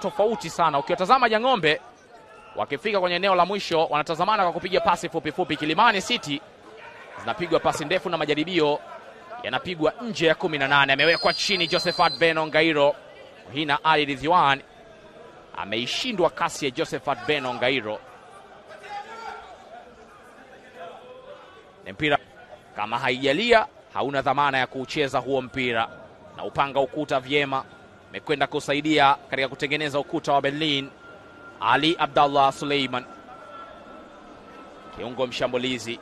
tofauti sana. Ukiwatazama Jang'ombe wakifika kwenye eneo la mwisho wanatazamana kwa kupiga pasi fupi fupi. Kilimani City zinapigwa pasi ndefu na majaribio yanapigwa nje ya kumi na nane. Amewekwa chini Josephat Beno Ngairo. Hina Ali Ridhiwan ameishindwa kasi ya Josephat Beno Ngairo. Mpira kama haijalia, hauna dhamana ya kuucheza huo mpira, na upanga ukuta vyema, amekwenda kusaidia katika kutengeneza ukuta wa Berlin. Ali Abdallah Suleiman, kiungo mshambulizi,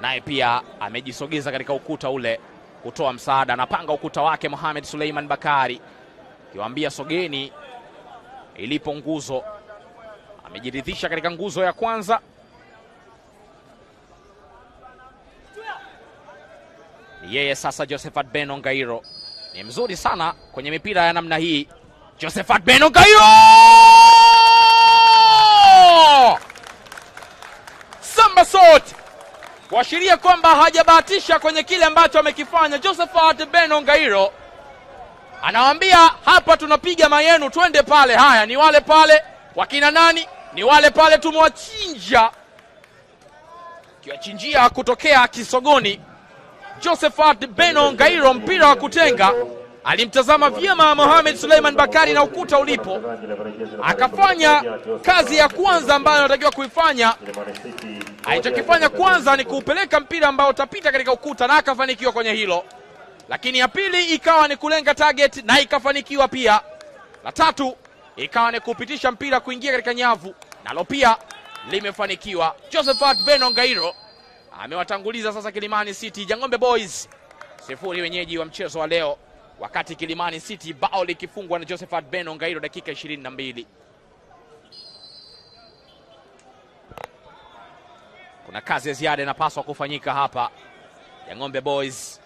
naye pia amejisogeza katika ukuta ule kutoa msaada. Anapanga ukuta wake Mohamed Suleiman Bakari, akiwaambia sogeni ilipo nguzo. Amejiridhisha katika nguzo ya kwanza. Yeye sasa. Josephat Beno Ngairo ni mzuri sana kwenye mipira ya namna hii. Josephat Beno samba sote kuashiria kwamba hajabahatisha kwenye kile ambacho amekifanya. Josephat Beno Ngairo anawaambia hapa, tunapiga mayenu, twende pale. Haya, ni wale pale wakina nani? Ni wale pale, tumewachinja kiwachinjia kutokea kisogoni. Josephat Beno Ngairo, mpira wa kutenga, alimtazama vyema Mohamed Suleiman Bakari na ukuta ulipo, akafanya kazi ya kwanza ambayo anatakiwa kuifanya. Alichokifanya kwanza ni kuupeleka mpira ambao utapita katika ukuta na akafanikiwa kwenye hilo, lakini ya pili ikawa ni kulenga target na ikafanikiwa pia. La tatu ikawa ni kupitisha mpira kuingia katika nyavu, nalo pia limefanikiwa. Josephat Beno Ngairo amewatanguliza sasa Kilimani City. Jang'ombe Boys sifuri wenyeji wa mchezo wa leo, wakati Kilimani City bao likifungwa na Josephat Beno Ngairo dakika ishirini na mbili. Kuna kazi ya ziada inapaswa kufanyika hapa. Jang'ombe Boys